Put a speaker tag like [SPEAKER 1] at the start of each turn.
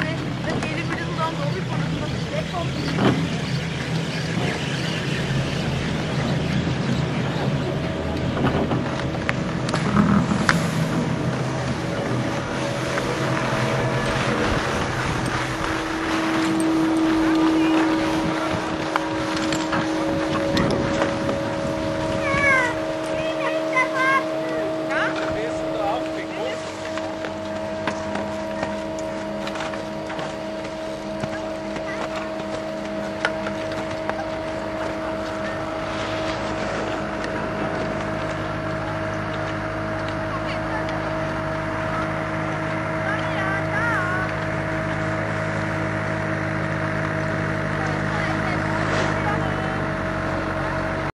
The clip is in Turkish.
[SPEAKER 1] Yani ödeyelim bir yıldan dolayı konusunda bir şey konuşuyoruz.